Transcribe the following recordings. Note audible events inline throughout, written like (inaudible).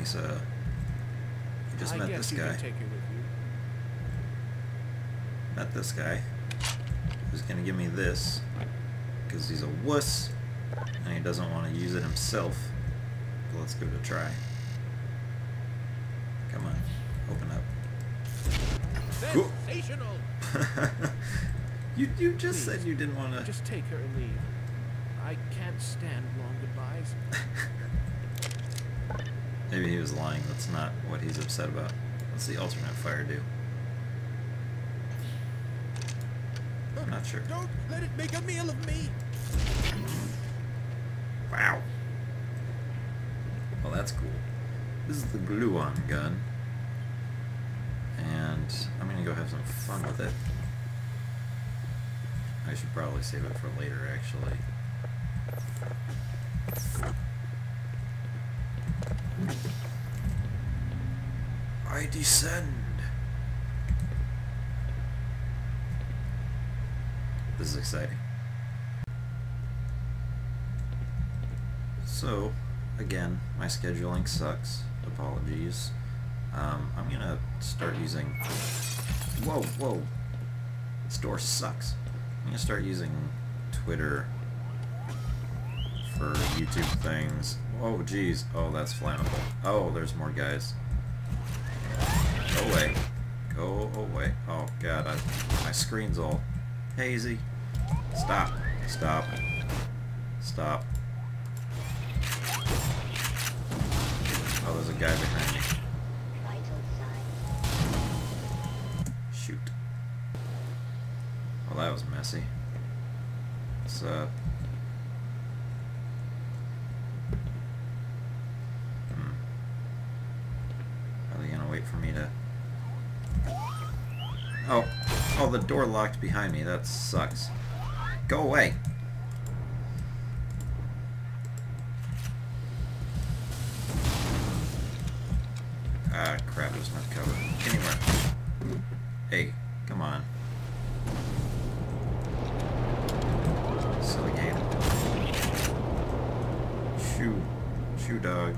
Mesa. Uh, he just I met this guy. take her with you. Met this guy. Who's gonna give me this. Because he's a wuss. And he doesn't want to use it himself. But let's give it a try. Come on. Open up. Sensational! (laughs) you, you just said you didn't want to... Just take her and leave. I can't stand long goodbyes. (laughs) Maybe he was lying. That's not what he's upset about. What's the alternate fire do? I'm not sure. Don't let it make a meal of me! Wow. Well, that's cool. This is the gluon gun. And I'm gonna go have some fun with it. I should probably save it for later, actually. I descend. This is exciting. So, again, my scheduling sucks. Apologies. Um, I'm gonna start using... Whoa, whoa. This door sucks. I'm gonna start using Twitter for YouTube things. Oh, geez. Oh, that's flammable. Oh, there's more guys. Go away. Go away. Oh, God. I, my screen's all hazy. Stop. Stop. Stop. Oh, there's a guy behind me. Shoot. Well, that was messy. What's up? Hmm. Are they gonna wait for me to... Oh. Oh, the door locked behind me. That sucks. Go away. Ah, crap, there's no cover. Anywhere. Hey, come on. Silly game. Shoo. Shoo dog.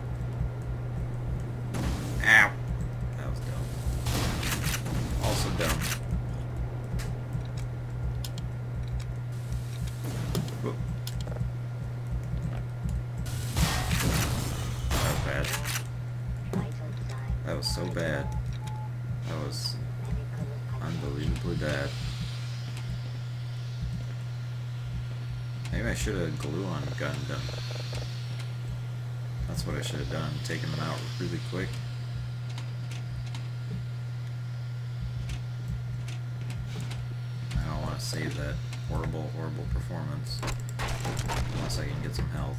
Should have gluon gunned them. That's what I should have done. Taken them out really quick. I don't want to save that horrible, horrible performance. Unless I can get some health.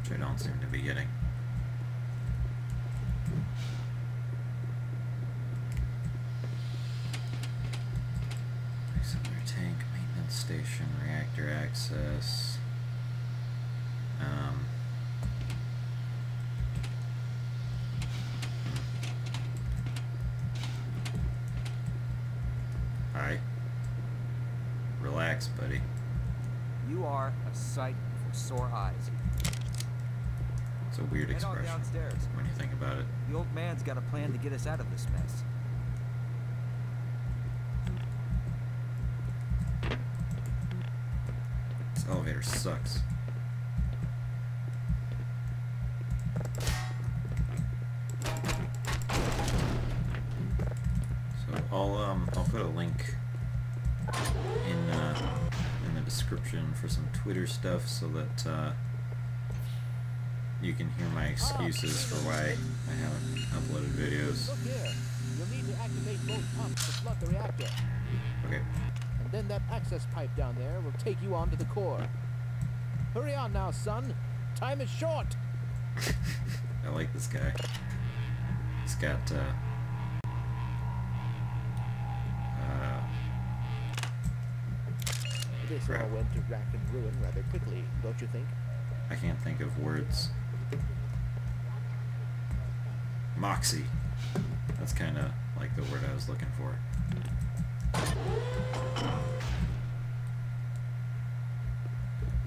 Which I don't seem to be getting. Relax, buddy. You are a sight for sore eyes. It's a weird Head expression downstairs. when you think about it. The old man's got a plan to get us out of this mess. This elevator sucks. Description for some Twitter stuff so that uh, you can hear my excuses for why I haven't uploaded videos. Look here. You'll need to activate both pumps to flood the reactor. Okay. And then that access pipe down there will take you on to the core. Hurry on now, son. Time is short. (laughs) I like this guy. He's got uh, This Crap. all went to rack and ruin rather quickly, don't you think? I can't think of words. Moxie. That's kind of like the word I was looking for.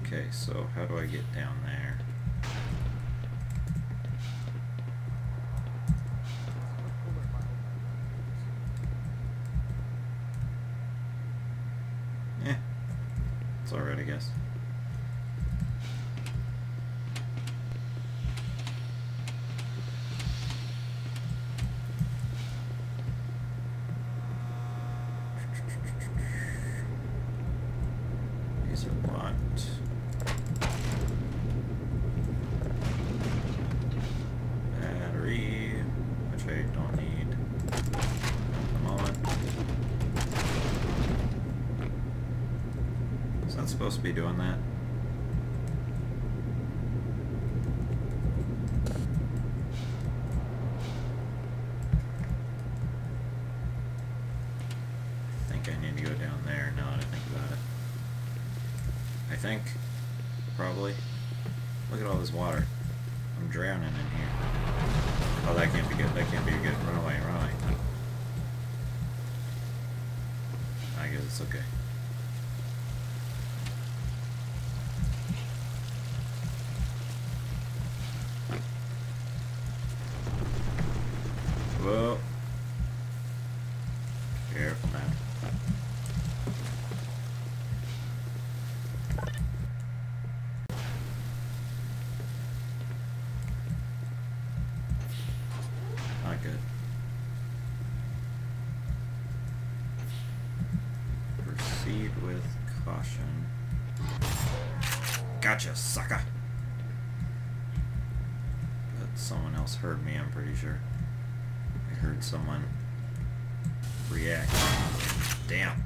Okay, so how do I get down there? Eh. It's alright, I guess. These are locked. Battery, which I don't need at the moment. That supposed to be doing that? Gotcha, sucker! But someone else heard me, I'm pretty sure. I heard someone react. Damn.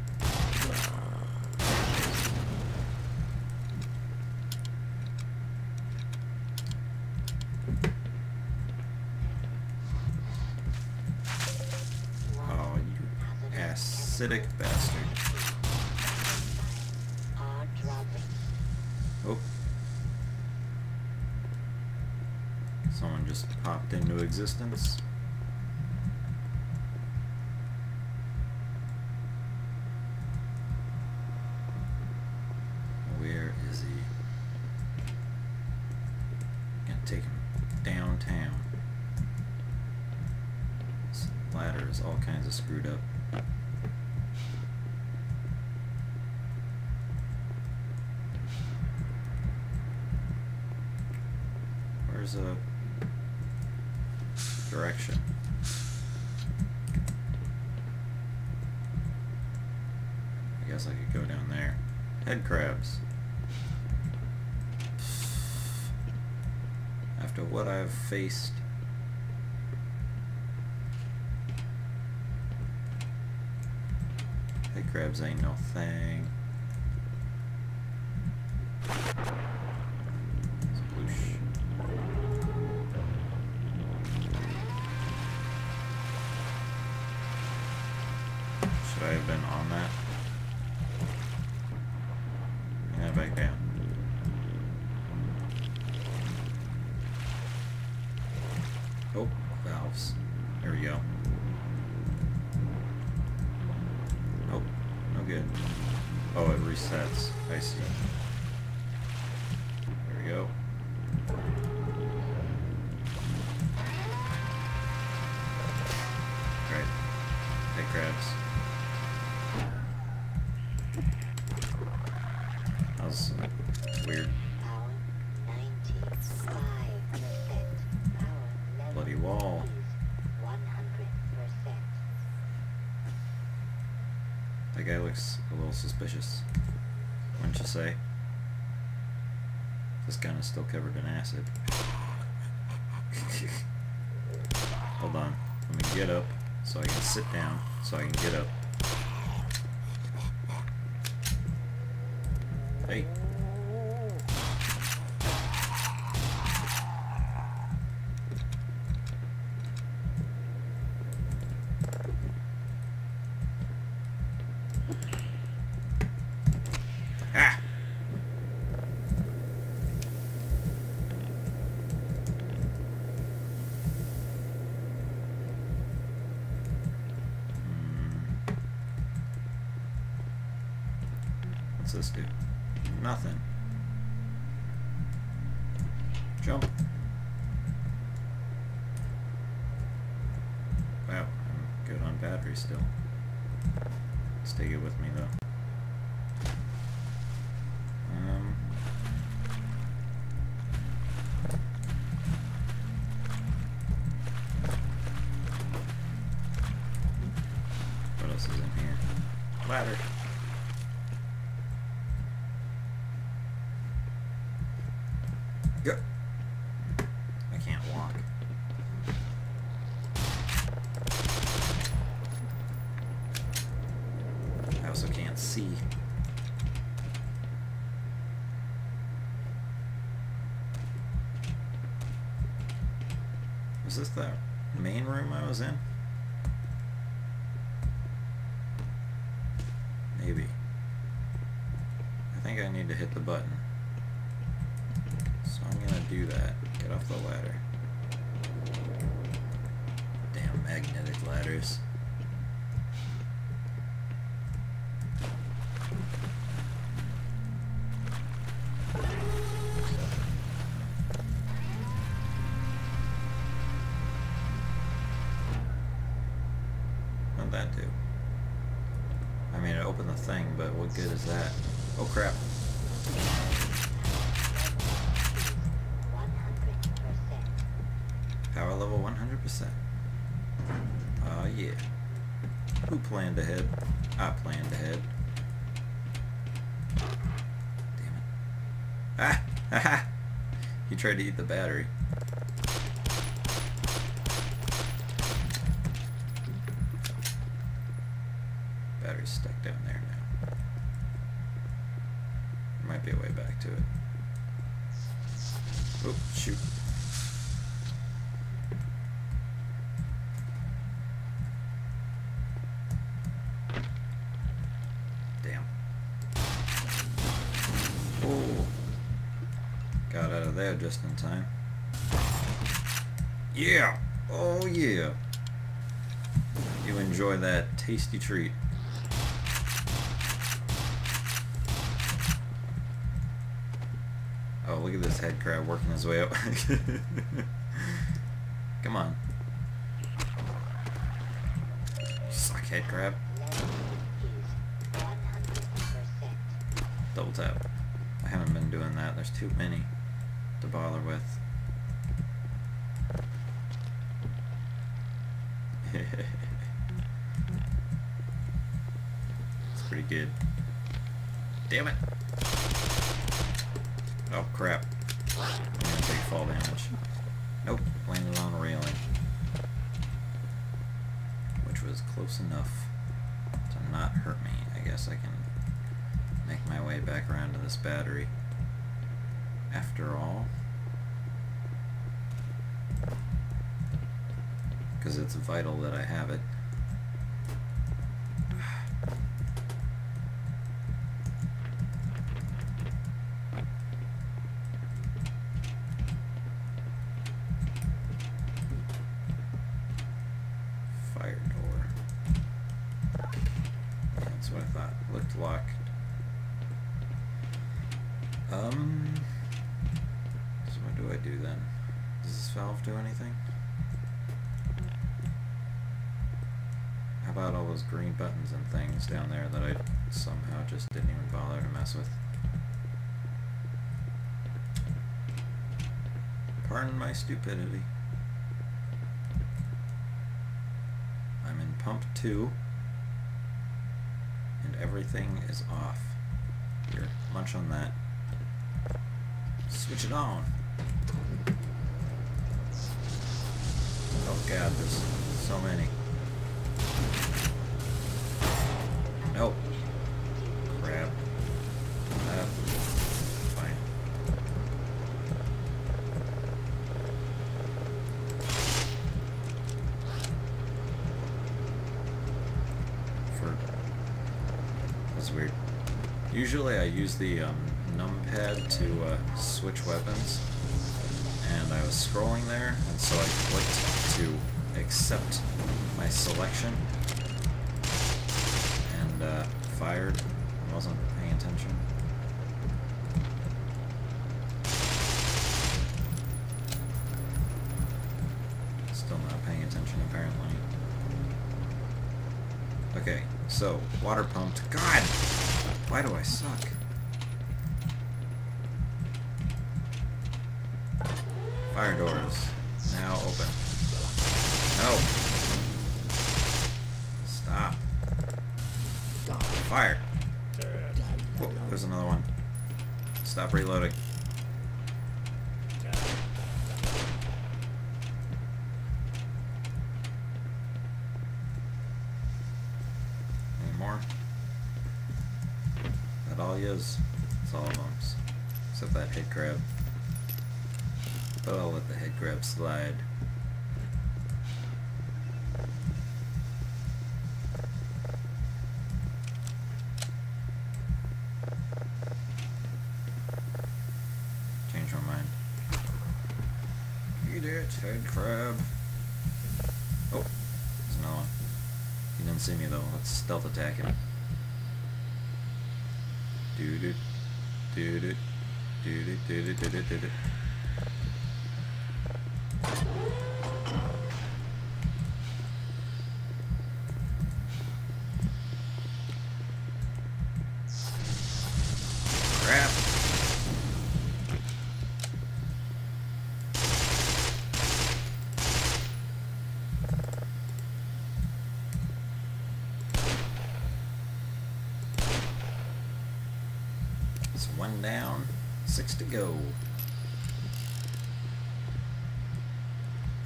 Oh, you acidic bastard. Oh. Someone just popped into existence. Where is he? Gonna take him downtown. This ladder is all kinds of screwed up. Where's a direction? I guess I could go down there. Head crabs. After what I've faced. Head crabs ain't no thing. Have been on that? Weird. Bloody wall. That guy looks a little suspicious. Wouldn't you say? This gun is still covered in acid. (laughs) Hold on. Let me get up so I can sit down so I can get up. Hey. Ah! Hmm. What's this do? Nothing. Jump. Wow, I'm good on battery still. Let's with me though. Um, what else is in here? Ladder. Yep. I can't walk. I also can't see. Was this the main room I was in? Maybe. I think I need to hit the button. So I'm gonna do that. Get off the ladder. Damn magnetic ladders. Power level 100%. Oh yeah. Who planned ahead? I planned ahead. Damn it. Ah! Haha! He tried to eat the battery. Battery's stuck down there now. There might be a way back to it. Oh, shoot. There just in time. Yeah! Oh yeah! You enjoy that tasty treat. Oh, look at this head crab working his way up. (laughs) Come on. Suck head crab. Level is 100%. Double tap. I haven't been doing that. There's too many to bother with. (laughs) it's pretty good. Damn it! Oh crap. I'm gonna take fall damage. Nope, landed on a railing. Which was close enough to not hurt me. I guess I can make my way back around to this battery. After all. Because it's vital that I have it. Fire door. Yeah, that's what I thought. Looked locked. Um. I do then? Does this valve do anything? How about all those green buttons and things down there that I somehow just didn't even bother to mess with? Pardon my stupidity. I'm in pump two, and everything is off. Here, munch on that. Switch it on. Oh god, there's so many. Nope. Crap. Uh, fine. For that's weird. Usually I use the um, numpad to uh, switch weapons, I was scrolling there, and so I clicked to accept my selection and uh, fired. I wasn't paying attention. Still not paying attention, apparently. Okay, so, water pumped. God! Why do I suck? Fire doors. Now open. No! Stop. Fire! Whoa, oh, there's another one. Stop reloading. grab slide. Change my mind. Eat it, head crab. Oh, there's another one. He didn't see me though. Let's stealth attack him. Do do do do do do do do do do. doo.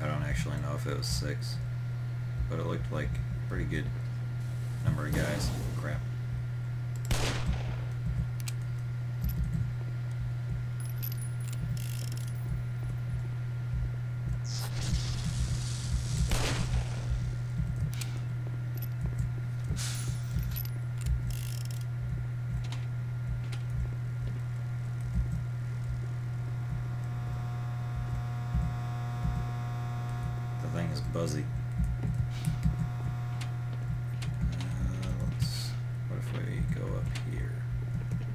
I don't actually know if it was six, but it looked like a pretty good number of guys. Crap. The thing is buzzy. Uh, let's, what if we go up here? Ooh.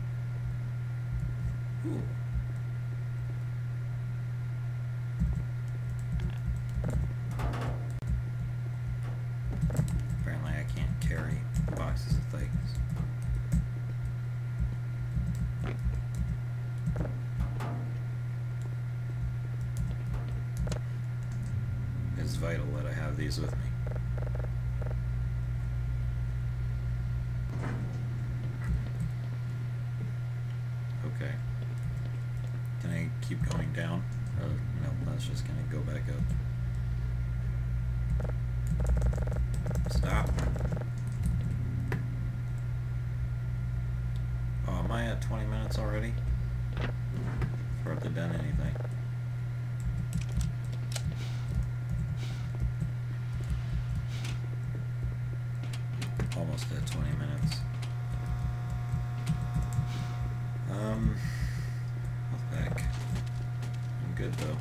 Apparently I can't carry boxes of things. It's vital that I have these with me. Okay. Can I keep going down? Or, no, that's just gonna go back up. Stop. Oh, am I at 20 minutes already? Hardly done anything. Almost at 20 minutes. Um. Good though.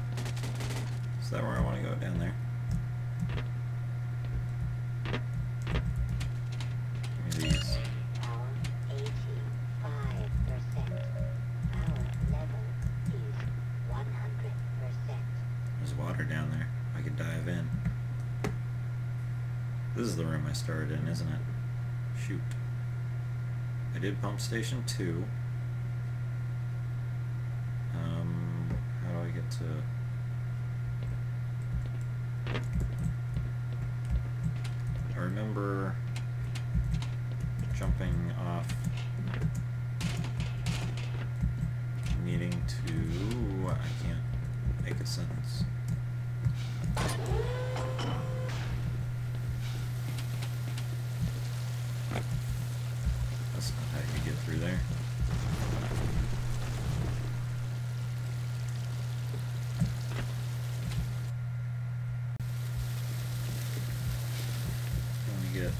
Is that where I want to go? Down there? Give me these. Power 85%. Power level is 100%. There's water down there. I could dive in. This is the room I started in, isn't it? Shoot. I did pump station 2. Um, how do I get to... I remember jumping off needing to... I can't make a sentence. That's not how you get through there.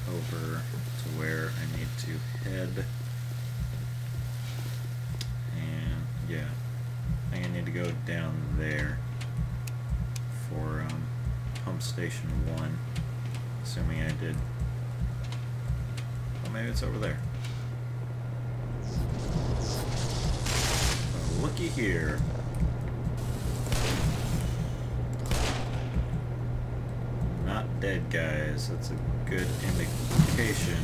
Get over to where I need to head. And yeah, I think I need to go down there for um, pump station one, assuming I did. Well, maybe it's over there. Looky here. Dead guys. That's a good indication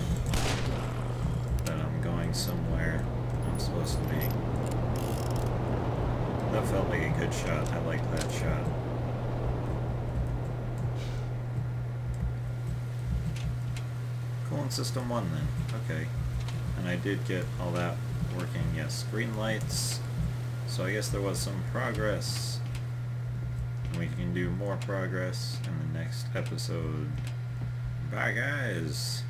that I'm going somewhere I'm supposed to be. That felt like a good shot. I liked that shot. Cooling system one then. Okay. And I did get all that working. Yes, green lights. So I guess there was some progress. We can do more progress in the next episode. Bye guys!